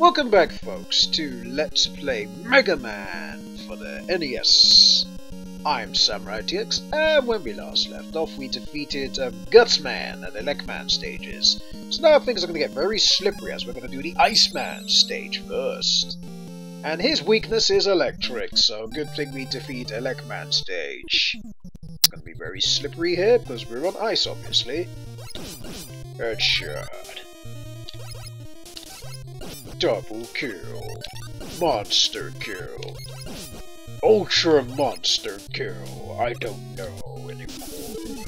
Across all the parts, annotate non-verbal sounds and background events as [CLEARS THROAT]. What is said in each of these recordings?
Welcome back folks to Let's Play Mega Man for the NES. I'm Samurai TX, and when we last left off we defeated um, Gutsman at the Elecman stages. So now things are going to get very slippery as we're going to do the Iceman stage first. And his weakness is electric, so good thing we defeat Elecman stage. It's going to be very slippery here because we're on ice obviously. Headshot. Double kill. Monster kill. Ultra monster kill. I don't know anymore.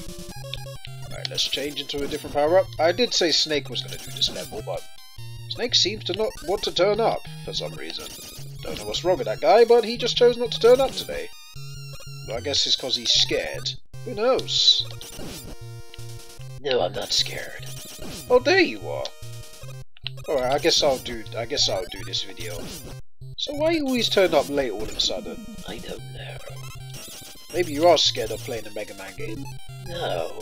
Alright, let's change into a different power-up. I did say Snake was going to do this level, but Snake seems to not want to turn up for some reason. Don't know what's wrong with that guy, but he just chose not to turn up today. Well, I guess it's because he's scared. Who knows? No, I'm not scared. Oh, there you are. Alright, I guess I'll do I guess I'll do this video. So why you always turn up late all of a sudden? I don't know. Maybe you are scared of playing a Mega Man game. No.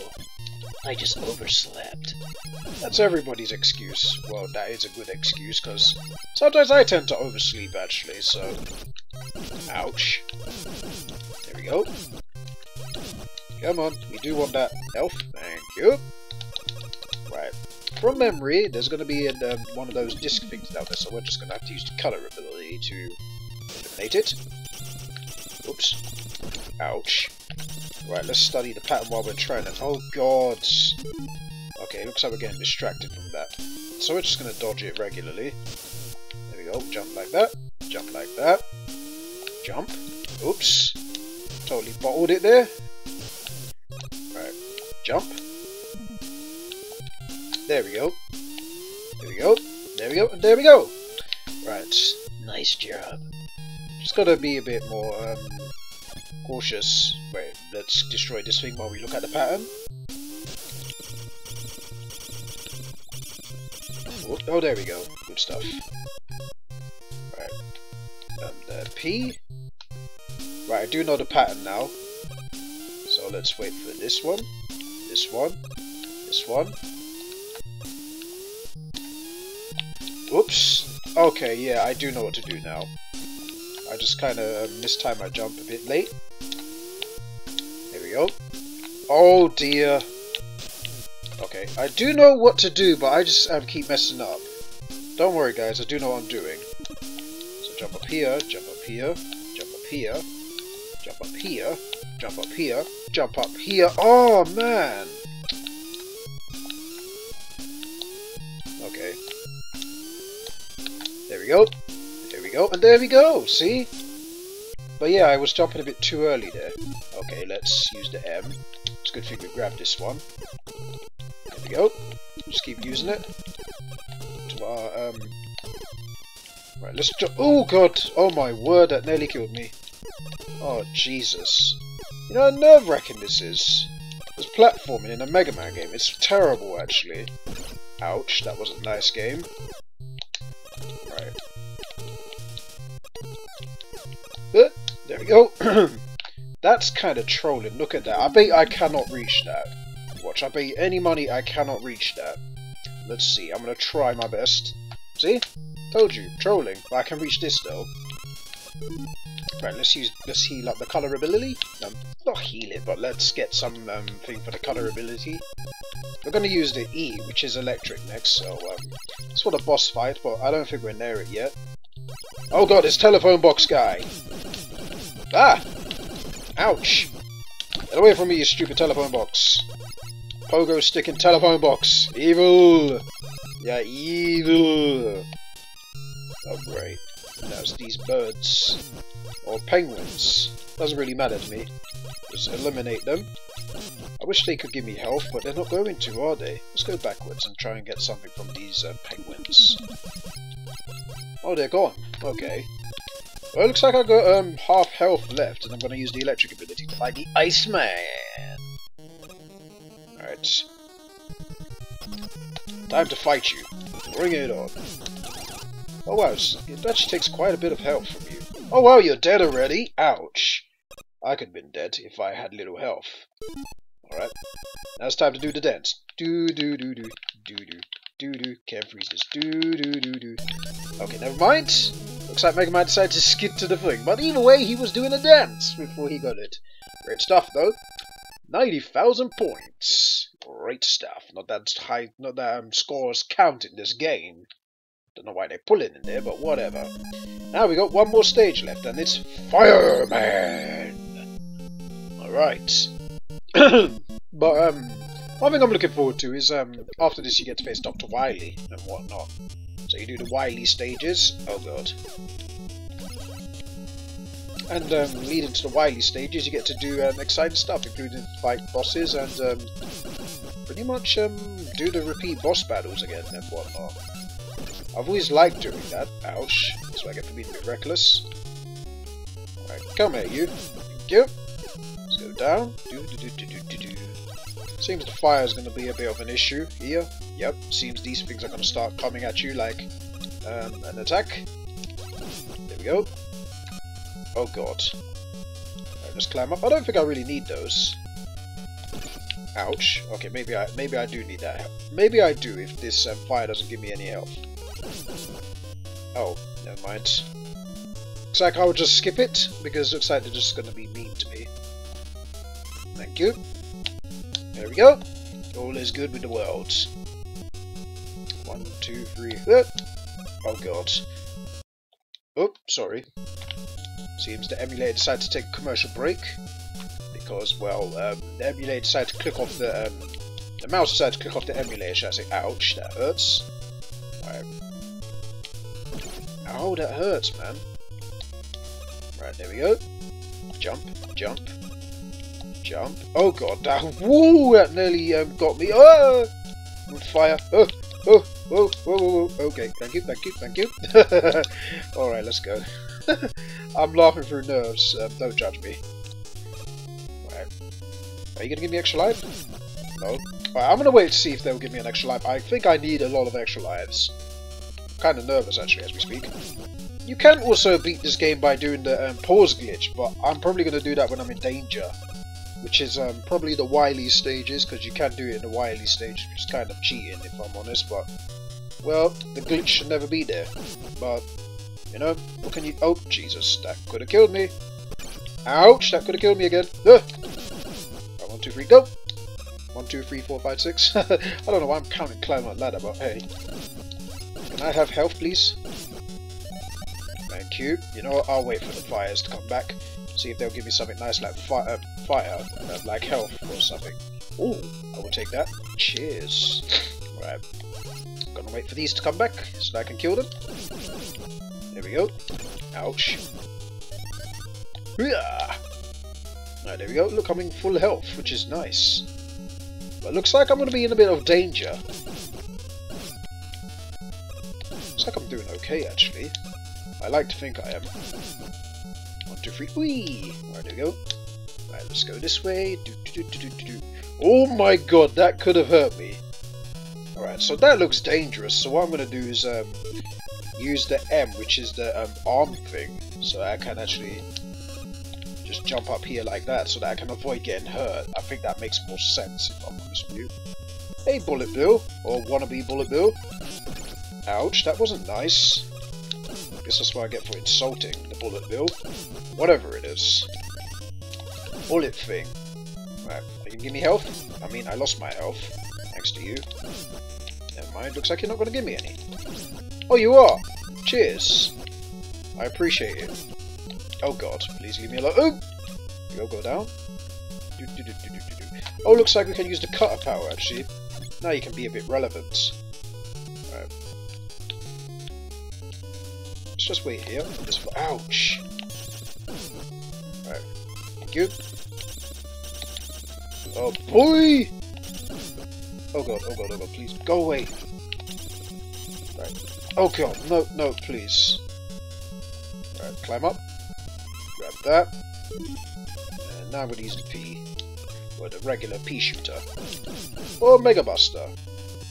I just overslept. That's everybody's excuse. Well, that is a good excuse, because sometimes I tend to oversleep, actually, so... Ouch. There we go. Come on, we do want that health. Thank you. From memory, there's going to be um, one of those disc things down there, so we're just going to have to use the color ability to eliminate it. Oops. Ouch. Right, let's study the pattern while we're trying. Oh god! Okay, looks like we're getting distracted from that. So we're just going to dodge it regularly. There we go, jump like that, jump like that, jump. Oops. Totally bottled it there. Right, jump. There we go. There we go. There we go. There we go. Right. Nice job. Just gotta be a bit more um, cautious. Wait, let's destroy this thing while we look at the pattern. Oh, oh there we go. Good stuff. Right. And uh, P. Right, I do know the pattern now. So let's wait for this one, this one, this one, Oops. Okay, yeah, I do know what to do now. I just kind of um, mistimed my jump a bit late. There we go. Oh dear. Okay, I do know what to do, but I just um, keep messing up. Don't worry guys, I do know what I'm doing. So jump up here, jump up here, jump up here, jump up here, jump up here, jump up here. Oh man! Go. There we go. And there we go. See? But yeah, I was jumping a bit too early there. Okay, let's use the M. It's a good thing we grabbed this one. There we go. Just keep using it. To our, um... Right, let's jump. Oh god! Oh my word, that nearly killed me. Oh, Jesus. You know how nerve-wracking this is? This platforming in a Mega Man game. It's terrible, actually. Ouch, that was a nice game. Go. [CLEARS THROAT] That's kind of trolling. Look at that. I bet I cannot reach that. Watch, I bet any money I cannot reach that. Let's see. I'm going to try my best. See? Told you. Trolling. I can reach this, though. Right, let's use let's heal up the color ability. Um, not heal it, but let's get some um, thing for the color ability. We're going to use the E, which is electric next, so um, it's for the boss fight, but I don't think we're near it yet. Oh god, it's telephone box guy! Ah! Ouch! Get away from me, you stupid telephone box! Pogo stick and telephone box! Evil! Yeah, evil! Oh great. That's these birds. Or penguins. Doesn't really matter to me. Just eliminate them. I wish they could give me health, but they're not going to, are they? Let's go backwards and try and get something from these uh, penguins. Oh, they're gone. Okay. Well, it looks like I've got um, half health left, and I'm going to use the electric ability to fight the Iceman. Alright. Time to fight you. Bring it on. Oh wow, it actually takes quite a bit of health from you. Oh wow, you're dead already? Ouch. I could have been dead if I had little health. Alright. Now it's time to do the dance. Do do do do do do do do. Can't freeze this. Do do do do. Okay, never mind. Looks like Mega Man decided to skip to the thing, but either way, he was doing a dance before he got it. Great stuff, though. 90,000 points. Great stuff. Not that high, not that um, scores count in this game. Don't know why they pull it in there, but whatever. Now we got one more stage left, and it's Fireman. All right. [CLEARS THROAT] but um, one thing I'm looking forward to is um, after this you get to face Dr. Wily and whatnot. So you do the Wily stages. Oh god. And um, leading to the Wily stages, you get to do um, exciting stuff, including fight bosses and um, pretty much um, do the repeat boss battles again and whatnot. I've always liked doing that. Ouch. So I get to be a bit reckless. Alright, come here, you. Thank you. Let's go down. Do, do, do, do, do, do, do. Seems the fire is going to be a bit of an issue here. Yep, seems these things are going to start coming at you like um, an attack. There we go. Oh god. Right, just climb up. I don't think I really need those. Ouch. Okay, maybe I maybe I do need that help. Maybe I do if this um, fire doesn't give me any health. Oh, never mind. Looks like I will just skip it because it looks like they're just going to be mean to me. Thank you. There we go. All is good with the world. One, two, three. Oh god. Oh, sorry. Seems the emulator decided to take a commercial break because, well, um, the emulator decided to click off the um, the mouse decided to click off the emulator. I say, ouch, that hurts. Right. Ow, that hurts, man. Right, there we go. Jump, jump, jump. Oh god, that, whoa, that nearly um, got me. Oh, fire. Oh, oh, whoa, whoa, whoa, whoa. Okay, thank you, thank you, thank you. [LAUGHS] Alright, let's go. [LAUGHS] I'm laughing through nerves, um, don't judge me. Right. Are you gonna give me extra life? No. Right, I'm gonna wait to see if they'll give me an extra life. I think I need a lot of extra lives. Kinda nervous actually as we speak. You can also beat this game by doing the um, pause glitch, but I'm probably gonna do that when I'm in danger. Which is um, probably the Wily stages, because you can do it in the Wily stage, which is kind of cheating if I'm honest, but... Well, the glitch should never be there. But, you know, what can you... Oh, Jesus, that could have killed me. Ouch, that could have killed me again. Ugh. One, two, three, go! One, two, three, four, five, six. [LAUGHS] I don't know why I'm counting climbing that ladder, but hey. Can I have health, please? Thank you. You know what? I'll wait for the fires to come back. See if they'll give me something nice like fi uh, fire, uh, like health or something. Ooh, I will take that. Cheers. Right. Gonna wait for these to come back so I can kill them. There we go. Ouch. Yeah. Right, there we go. Look, I'm in full health, which is nice. But looks like I'm going to be in a bit of danger. Looks like I'm doing okay, actually. I like to think I am. One, two, three, whee! Right, there we go. Right, let's go this way. Do, do, do, do, do, do. Oh my god, that could have hurt me. Alright, so that looks dangerous. So what I'm going to do is um, use the M, which is the um, arm thing. So I can actually just jump up here like that so that I can avoid getting hurt. I think that makes more sense if I'm honest with you. Hey Bullet Bill, or wannabe Bullet Bill. Ouch, that wasn't nice. I guess that's what I get for insulting the Bullet Bill. Whatever it is. Bullet thing. Right, you can give me health? I mean, I lost my health, thanks to you. Never mind, looks like you're not going to give me any. Oh, you are! Cheers! I appreciate it. Oh god, please leave me a alone. Oh! Go, go down. Do, do, do, oh, looks like we can use the cutter power, actually. Now you can be a bit relevant. Just wait here. For, ouch! Right. Thank you. Oh boy! Oh god, oh god, oh god, please, go away! Right. Oh god, no, no, please. Right, climb up. Grab that. And now I'm to use the P. Or the regular P shooter. Or Mega Buster.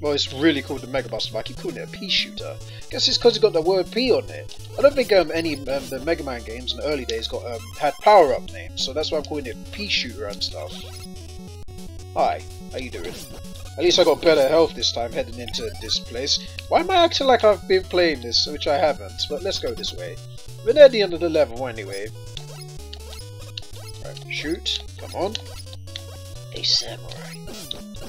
Well, it's really called the Mega Buster, but I keep calling it a P shooter. Guess it's because it's got the word P on it. I don't think um, any um, the Mega Man games in the early days got um, had power up names, so that's why I'm calling it P shooter and stuff. Hi, how you doing? At least I got better health this time heading into this place. Why am I acting like I've been playing this, which I haven't? But let's go this way. We're near the end of the level anyway. Right, shoot. Come on. Hey, Samurai.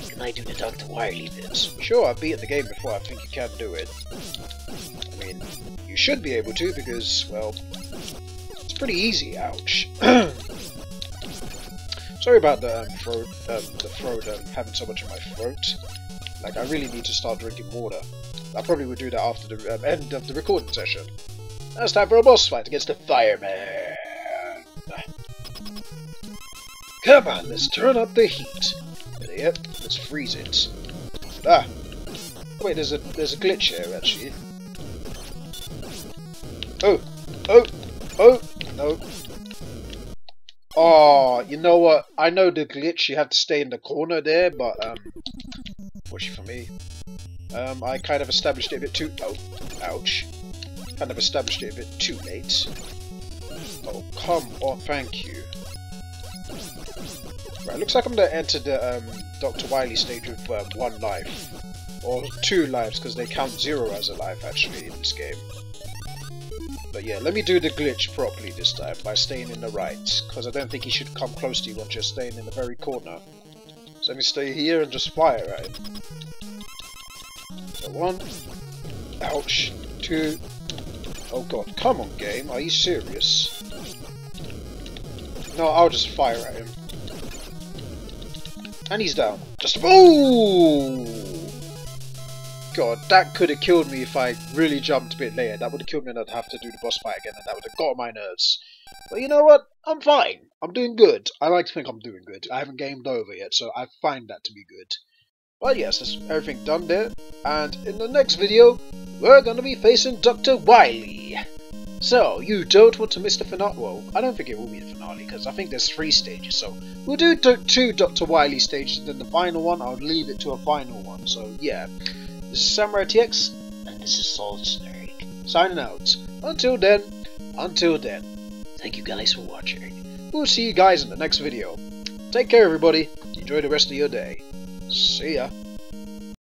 Can I do the Dr. Wily bits? Sure, I've beaten the game before. I think you can do it. I mean, you should be able to because, well, it's pretty easy. Ouch. [CLEARS THROAT] Sorry about the um, throat, um, the throat um, having so much in my throat. Like, I really need to start drinking water. I probably would do that after the um, end of the recording session. Now it's time for a boss fight against the fireman. Come on, let's turn up the heat. Yep, let's freeze it. Ah! Wait, there's a there's a glitch here actually. Oh! Oh! Oh! No. Oh, you know what? I know the glitch, you have to stay in the corner there, but um fortunately for me. Um I kind of established it a bit too oh, ouch. Kind of established it a bit too late. Oh come on, thank you. Right, looks like I'm gonna enter the um, Dr. Wily stage with um, one life. Or two lives, because they count zero as a life, actually, in this game. But yeah, let me do the glitch properly this time, by staying in the right, because I don't think he should come close to you when just staying in the very corner. So let me stay here and just fire at him. So one. Ouch. Two. Oh god, come on game, are you serious? No, I'll just fire at him. And he's down. Just ooh! God, that could have killed me if I really jumped a bit later. That would have killed me and I'd have to do the boss fight again and that would have got on my nerves. But you know what? I'm fine. I'm doing good. I like to think I'm doing good. I haven't gamed over yet, so I find that to be good. But yes, that's everything done there. And in the next video, we're going to be facing Dr. Wily. So, you don't want to miss the finale? Well, I don't think it will be the finale, because I think there's three stages, so we'll do two Dr. Wily stages, and then the final one, I'll leave it to a final one, so yeah. This is Samurai TX, And this is Solid Snake. signing out. Until then, until then, Thank you guys for watching. we'll see you guys in the next video. Take care everybody, enjoy the rest of your day. See ya.